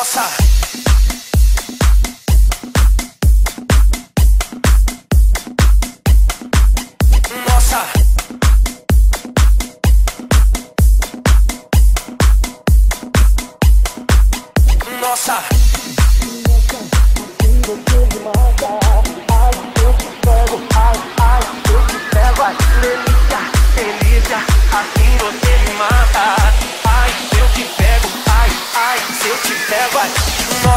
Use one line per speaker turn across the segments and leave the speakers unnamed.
nossa. Nossa. Nossa. delícia, assim você me mata.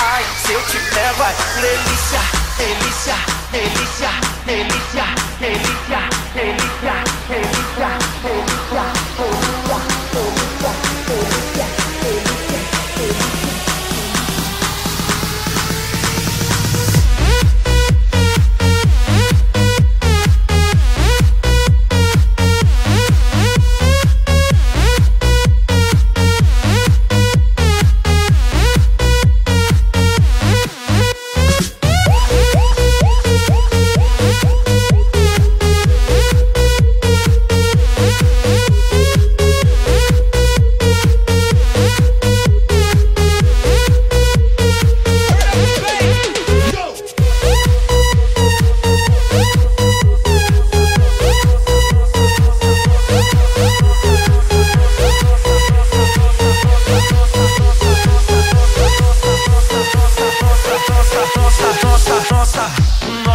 ai, se eu te pego, ai. Delícia, delícia, delícia, delícia, delícia, delícia, delícia, delícia, delícia,